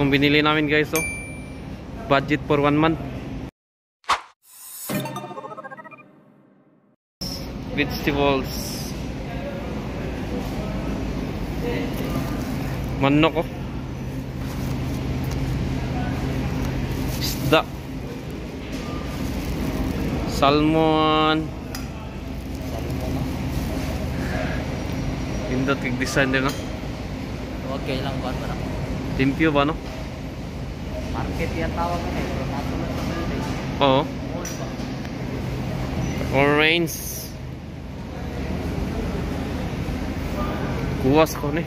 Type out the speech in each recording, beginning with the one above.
itong binili namin guys oh. Budget for one month. Vegetables. Manok oh. Isda. Salmon. Pindot kig design din no. Kayo lang kuhan ba Eh. Mall ba? Orange. Kuwas ko ni.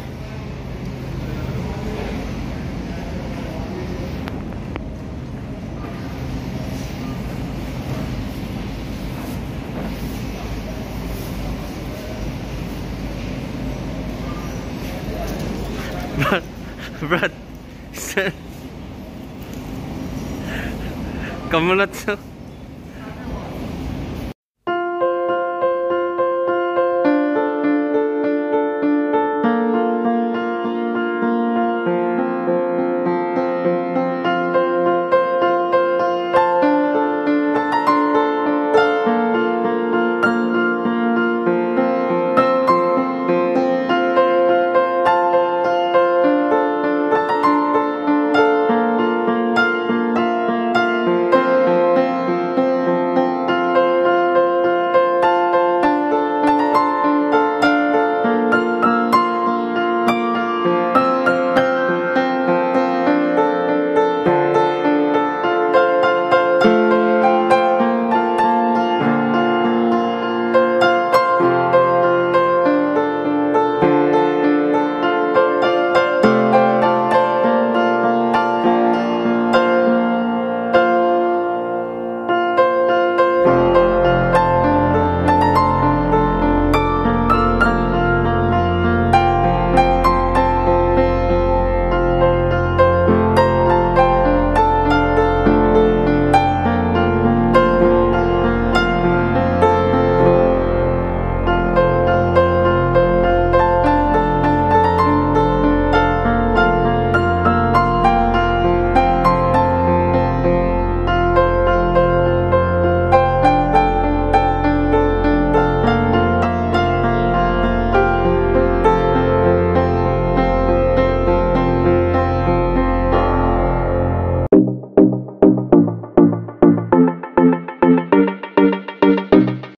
Brad, Brad, Come on, let's go.